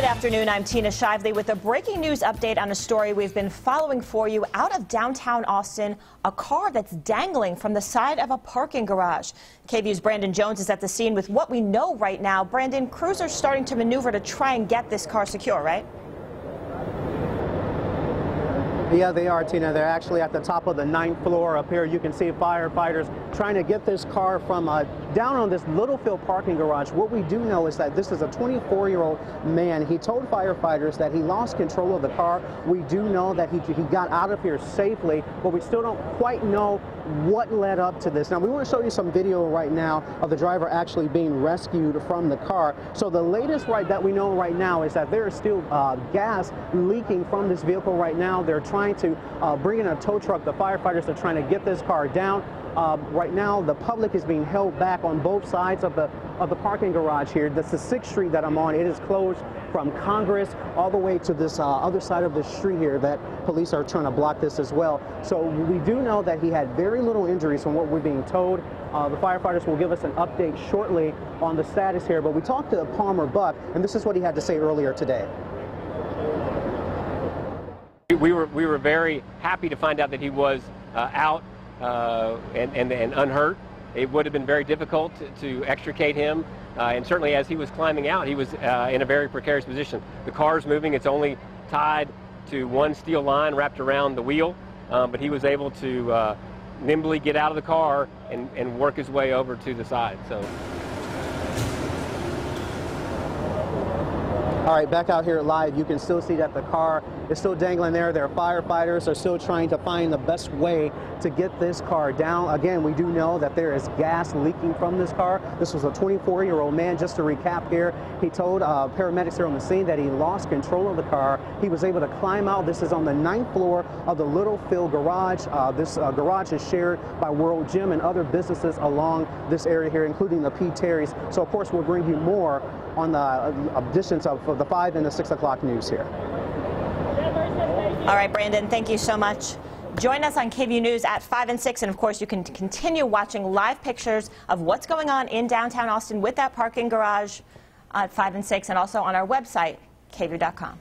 Good afternoon. I'm Tina Shively with a breaking news update on a story we've been following for you out of downtown Austin. A car that's dangling from the side of a parking garage. KVUE's Brandon Jones is at the scene with what we know right now. Brandon, crews are starting to maneuver to try and get this car secure, right? Yeah, they are, Tina. They're actually at the top of the ninth floor up here. You can see firefighters trying to get this car from uh, down on this Littlefield parking garage. What we do know is that this is a 24-year-old man. He told firefighters that he lost control of the car. We do know that he, he got out of here safely, but we still don't quite know what led up to this. Now, we want to show you some video right now of the driver actually being rescued from the car. So the latest right that we know right now is that there is still uh, gas leaking from this vehicle right now. They're trying to uh, bring in a tow truck. The firefighters are trying to get this car down. Uh, right now, the public is being held back on both sides of the of the parking garage here. That's the 6th Street that I'm on. It is closed from Congress all the way to this uh, other side of the street here that police are trying to block this as well. So we do know that he had very little injuries from what we're being told. Uh, the firefighters will give us an update shortly on the status here, but we talked to Palmer Buck, and this is what he had to say earlier today. We were, we were very happy to find out that he was uh, out and, and, and, unhurt. It would have been very difficult to, to extricate him, uh, and certainly as he was climbing out, he was uh, in a very precarious position. The car's moving, it's only tied to one steel line wrapped around the wheel, um, but he was able to uh, nimbly get out of the car and, and work his way over to the side. So. All right, back out here live, you can still see that the car is still dangling there. Their firefighters are still trying to find the best way to get this car down. Again, we do know that there is gas leaking from this car. This was a 24-year-old man. Just to recap here, he told uh, paramedics here on the scene that he lost control of the car. He was able to climb out. This is on the ninth floor of the Littlefield garage. Uh, this uh, garage is shared by World Gym and other businesses along this area here, including the P. Terry's. So, of course, we'll bring you more on the editions of the 5 and the 6 o'clock news here. All right, Brandon, thank you so much. Join us on KVUE News at 5 and 6, and of course, you can continue watching live pictures of what's going on in downtown Austin with that parking garage at 5 and 6, and also on our website, kvue.com.